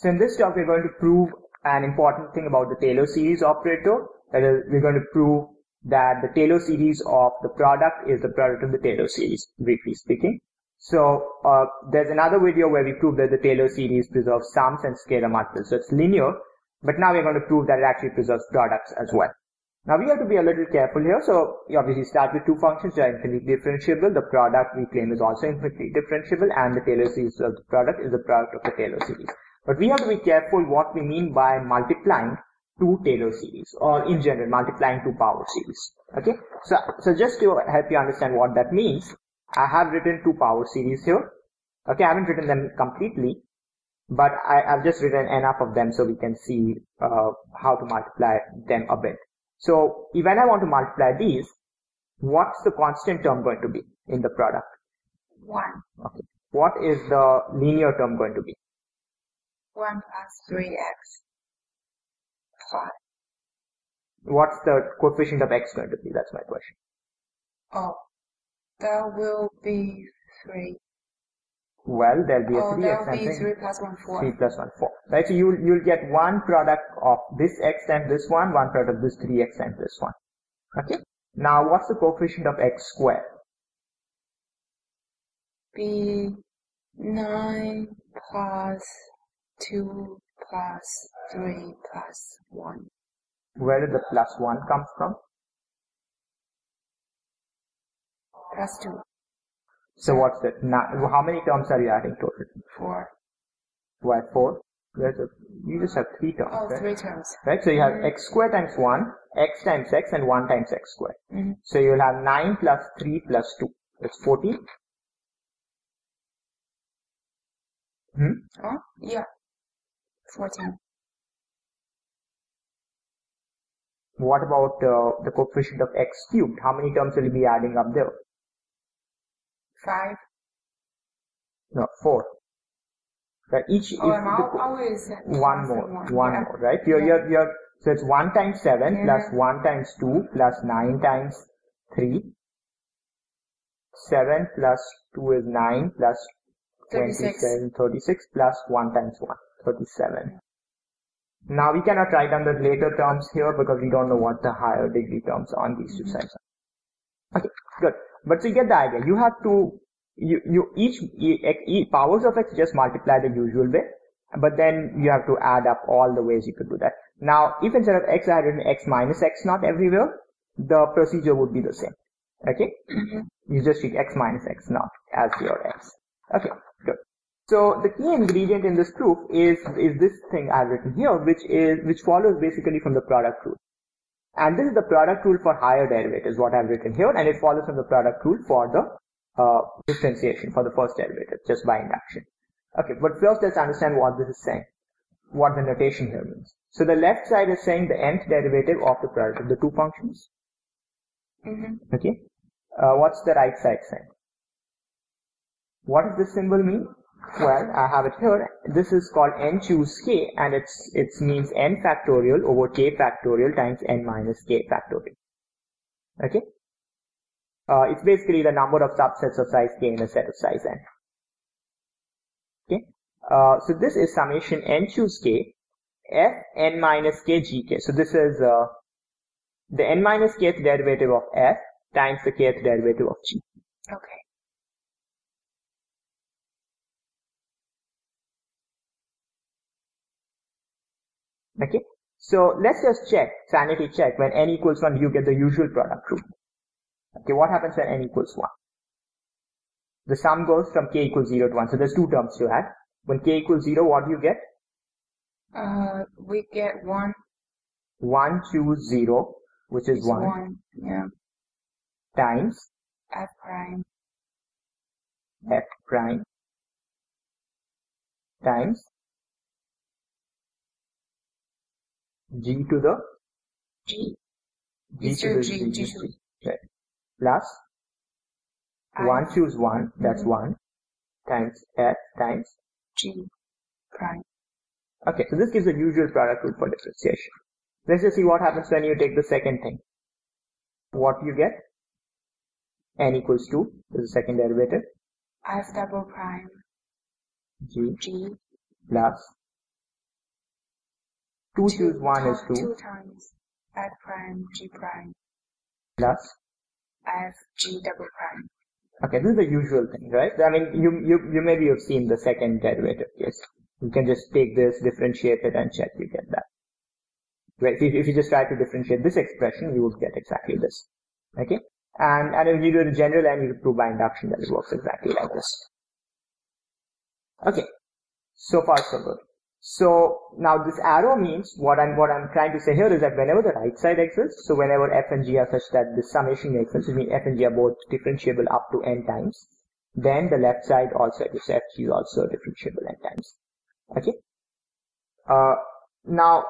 So in this talk, we're going to prove an important thing about the Taylor series operator. That is, we're going to prove that the Taylor series of the product is the product of the Taylor series, briefly speaking. So uh, there's another video where we prove that the Taylor series preserves sums and scalar multiples. So it's linear, but now we're going to prove that it actually preserves products as well. Now we have to be a little careful here. So you obviously start with two functions that are infinitely differentiable. The product we claim is also infinitely differentiable and the Taylor series of the product is the product of the Taylor series. But we have to be careful what we mean by multiplying two Taylor series or in general multiplying two power series. Okay. So, so just to help you understand what that means, I have written two power series here. Okay. I haven't written them completely, but I, have just written enough of them so we can see uh, how to multiply them a bit. So when I want to multiply these, what's the constant term going to be in the product? 1. Okay. What is the linear term going to be? 1 plus 3x 5. What's the coefficient of x going to be? That's my question. Oh, that will be 3. Well, there'll be a oh, 3x that will and be thing. 3 plus 1, 4. 3 plus 1, 4. Right, so you'll, you'll get one product of this x and this one, one product of this 3x and this one. Okay? Now, what's the coefficient of x squared? Be 9 plus 2 plus 3 plus 1. Where did the plus 1 come from? Plus 2. So what's it? Now, how many terms are you adding total? 4. Why 4? There's a, you just have 3 terms, Oh, right? three terms. Right, so you have x squared times 1, x times x and 1 times x squared. Mhm. So you'll have 9 plus 3 plus 2. That's 14. Hmm? Oh, yeah. 14. What about uh, the coefficient of x cubed? How many terms will you be adding up there? 5. No, 4. Right, each Oh, if I'm the always one more, one yeah. more, right? You're, Yeah. you're, you're, so it's 1 times 7 Yeah. plus 1 times 2 plus 9 times 3. 7 plus 2 is 9 plus 36. 27, 36 plus 1 times 1, 37. Now we cannot write down the later terms here because we don't know what the higher degree terms on these two sides are. Okay, good. But so you get the idea. You have to, you, you each, e, powers of x just multiply the usual way, but then you have to add up all the ways you could do that. Now, if instead of x I had written x minus x naught everywhere, the procedure would be the same. Okay? Mhm. You just treat x minus x naught as your x. Okay, good. So the key ingredient in this proof is, is this thing I've written here, which is, which follows basically from the product rule. And this is the product rule for higher derivatives, what I've written here, and it follows from the product rule for the uh, differentiation for the first derivative, just by induction. Okay, but first let's understand what this is saying, what the notation here means. So the left side is saying the nth derivative of the product of the two functions. Mhm. Okay, uh, what's the right side saying? What does this symbol mean? Well, I have it here. This is called n choose k and it's, it means n factorial over k factorial times n minus k factorial. Okay? Uh, it's basically the number of subsets of size k in a set of size n. Okay? Uh, so this is summation n choose k f n minus k g k. So this is uh, the n minus kth derivative of f times the kth derivative of g. Okay. Okay. So let's just check, sanity check, when n equals 1, you get the usual product rule. Okay, what happens when n equals 1? The sum goes from k equals 0 to 1. So there's two terms you add. When k equals 0, what do you get? Uh, we get 1 1 choose 0, which is is 1, 1. Yeah. times F prime. f prime times g to the G. g to the G- g, G G, right. plus I- 1 choose 1, that's Mhm. 1, times f times G prime. Okay, so this gives the usual product rule for differentiation. Let's just see what happens when you take the second thing. What you get? n equals 2 is the second derivative. F double prime. g G plus 2 choose 1 is 2 Two times f prime g prime plus f g double prime. Okay, this is the usual thing, right? I mean, you, you, you maybe have seen the second derivative case. You can just take this, differentiate it, and check you get that. Right? If, you- if you just try to differentiate this expression, you would get exactly this. Okay? And, and if you do the general and you prove by induction, then it works exactly like this. Okay. So far, so good. So now this arrow means what I'm what I'm trying to say here is that whenever the right side exists, so whenever f and g are such that the summation exists, which means f and g are both differentiable up to n times, then the left side also exists. f g is also differentiable n times. Okay. Uh, now,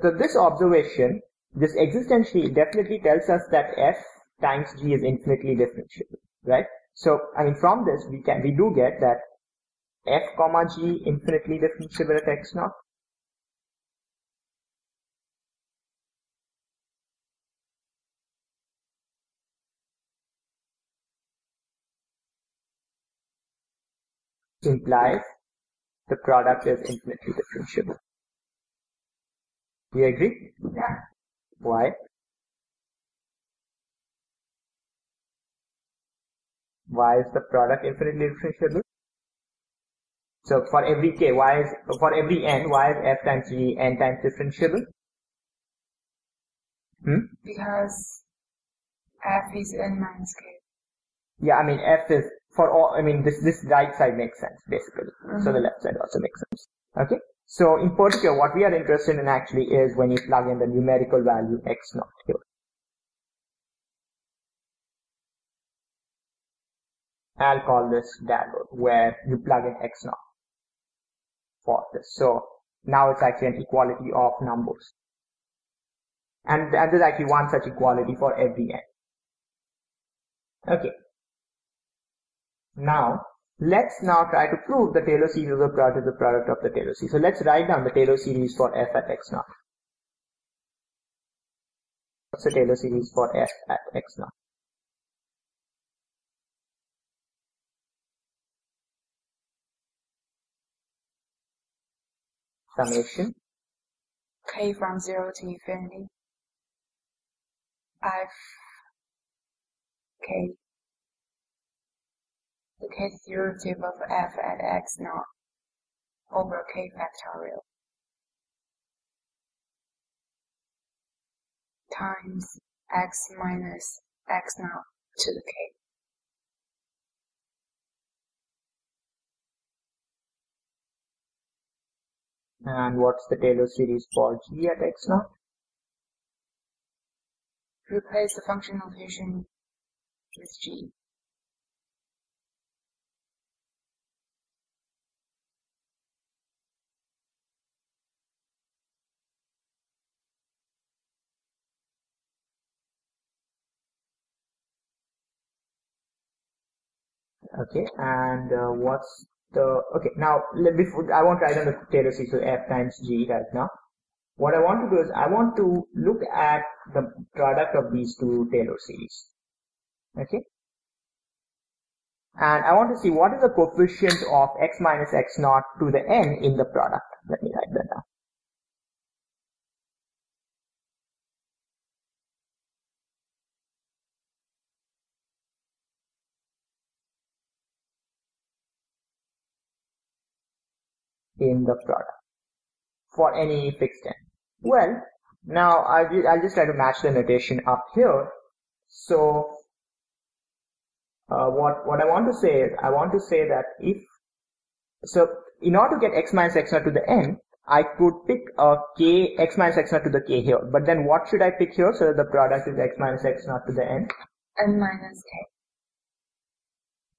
so this observation, this existentially definitely tells us that f times g is infinitely differentiable, right? So I mean, from this we can we do get that f comma g infinitely differentiable at x naught. implies the product is infinitely differentiable. You agree? Yeah. Why? Why is the product infinitely differentiable? So for every k, why is for every n, why is f times g n times differentiable? Hmm? Because f is n minus k. Yeah, I mean f is for all. I mean this this right side makes sense basically. So the Mhm. left side also makes sense. Okay. So in particular, what we are interested in actually is when you plug in the numerical value x naught here. I'll call this dagger where you plug in x naught So now it's actually an equality of numbers. And, and there's actually one such equality for every n. Okay. Now, let's now try to prove the Taylor series of the product is the product of the Taylor series. So let's write down the Taylor series for f at x naught. What's the Taylor series for f at x naught? Summation k from 0 to infinity. f k. The kth derivative of f at x naught over k factorial times x minus x naught to the k. and what's the Taylor series for g at x naught? Replace the function notation with g. Okay, and uh, what's the okay now before I want to write down the Taylor series so f times g right now. What I want to do is I want to look at the product of these two Taylor series. Okay, and I want to see what is the coefficient of x minus x naught to the n in the product. Let me write that in the product for any fixed n. Well, now I'll, I'll just try to match the notation up here. So, uh, what what I want to say is I want to say that if so, in order to get x minus x naught to the n, I could pick a k x minus x naught to the k here. But then what should I pick here so that the product is x minus x naught to the n? n minus k.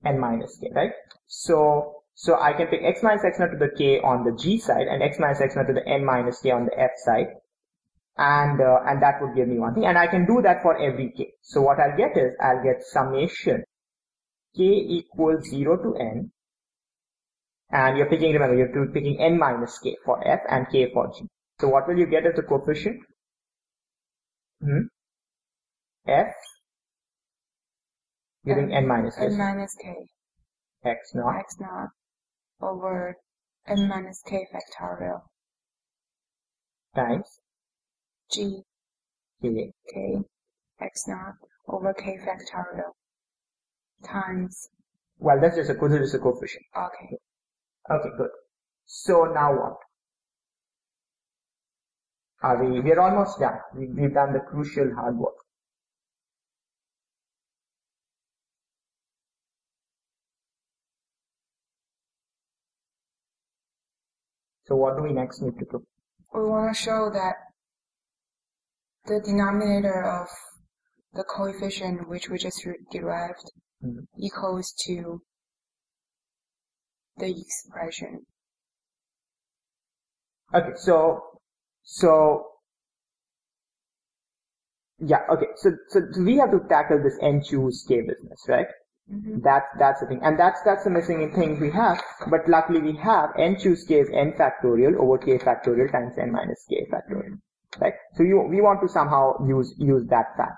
n minus k, right? So, so I can pick x minus x naught to the k on the g side and x minus x naught to the n minus k on the f side. And, uh, and that would give me one thing. And I can do that for every k. So what I'll get is, I'll get summation k equals 0 to n. And you're picking, remember, you're picking n minus k for f and k for g. So what will you get as the coefficient? Hmm? f giving n minus k. n minus k. x naught x naught over n minus k factorial. Times? G. K K. X naught over K factorial. Times, well that's just a this is a coefficient. Okay, okay good. So now what? Are we we're almost done. We, we've done the crucial hard work so what do we next need to do we want to show that the denominator of the coefficient which we just derived Mhm. equals to the expression. Okay, so, so, yeah, okay, so, so we have to tackle this n choose k business, right? Mhm. That's, that's the thing. And that's, that's the missing thing we have. But luckily we have n choose k is n factorial over k factorial times n minus k factorial, right? So you, we want to somehow use, use that fact.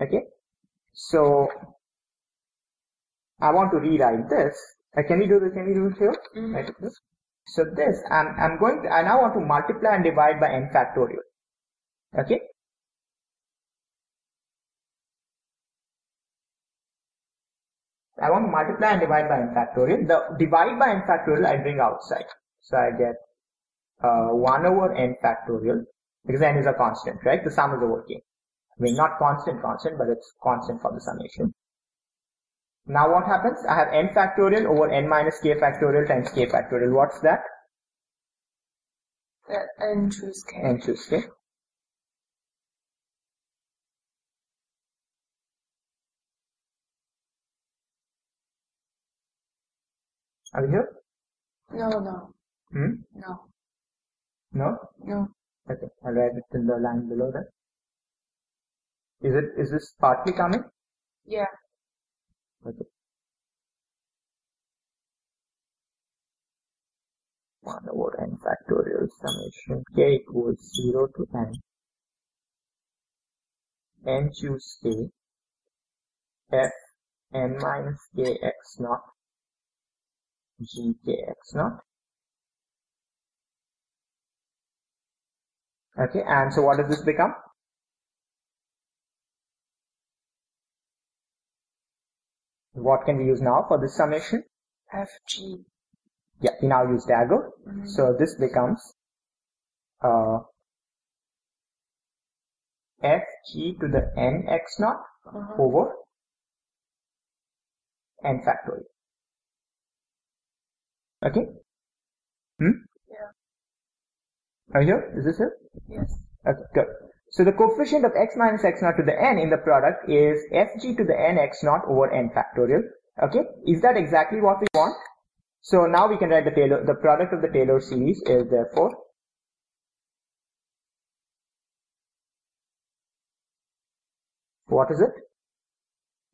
Okay? So, I want to rewrite this. Uh, can we do this? Can we do it here? Mhm. Right, this. So this, I'm, I'm going to, I now want to multiply and divide by n factorial. Okay? I want to multiply and divide by n factorial. The divide by n factorial I bring outside. So I get uh, 1 over n factorial because n is a constant, right? The sum is over k. I mean, not constant constant, but it's constant for the summation. Now what happens? I have n factorial over n minus k factorial times k factorial. What's that? That n choose K. n choose k. Are you here? No, no, Hmm? no, No? no. Okay, I'll write it in the line below that. Is it, is this partly coming? Yeah, Okay. 1 over n factorial summation k equals 0 to n. n choose k f n minus k x naught g k x naught. Okay, and so what does this become? What can we use now for this summation? FG. Yeah, we now use dagger. Mhm. So this becomes uh, f g to the n x naught Uh-huh. over n factorial. Okay? Hmm? Yeah. Are you here? Is this it? Yes. Okay, good. So the coefficient of x minus x naught to the n in the product is fg to the n x naught over n factorial. Okay, is that exactly what we want? So now we can write the Taylor, the product of the Taylor series is therefore what is it?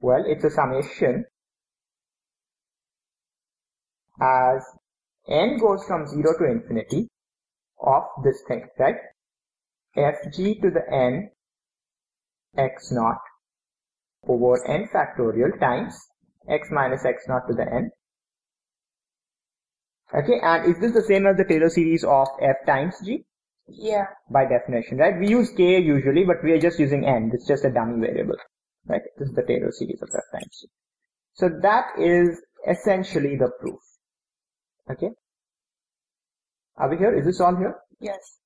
Well, it's a summation as n goes from 0 to infinity of this thing, right? fg to the n x naught over n factorial times x minus x naught to the n. Okay, and is this the same as the Taylor series of f times g? Yeah. By definition, right? We use k usually, but we are just using n. It's just a dummy variable, right? This is the Taylor series of f times g. So that is essentially the proof. Okay? Are we here? Is this all here? Yes.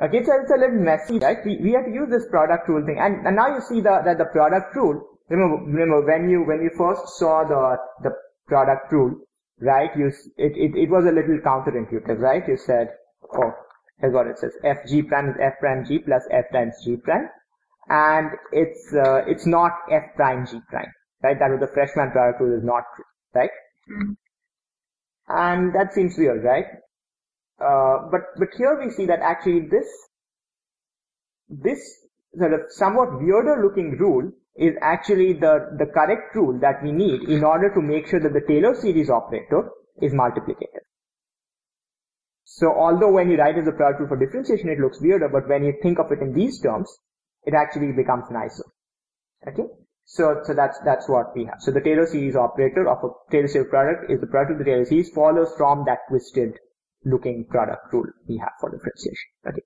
Okay, so it's a little messy, right? We, we have to use this product rule thing. And, and now you see the, that the product rule, remember, remember when you, when you first saw the, the product rule, right? You, it, it, it was a little counterintuitive, right? You said, oh, here's what it says. Fg prime is f prime g plus f times g prime. And it's, uh, it's not f prime g prime, right? That was the freshman product rule is not true, right? Mhm. And that seems weird, right? Uh, but but here we see that actually this this sort of somewhat weirder looking rule is actually the the correct rule that we need in order to make sure that the Taylor series operator is multiplicative. So although when you write as a product rule for differentiation it looks weirder, but when you think of it in these terms, it actually becomes nicer. Okay. So, so that's, that's what we have. So the Taylor series operator of a Taylor series product is the product of the Taylor series follows from that twisted looking product rule we have for differentiation. Okay.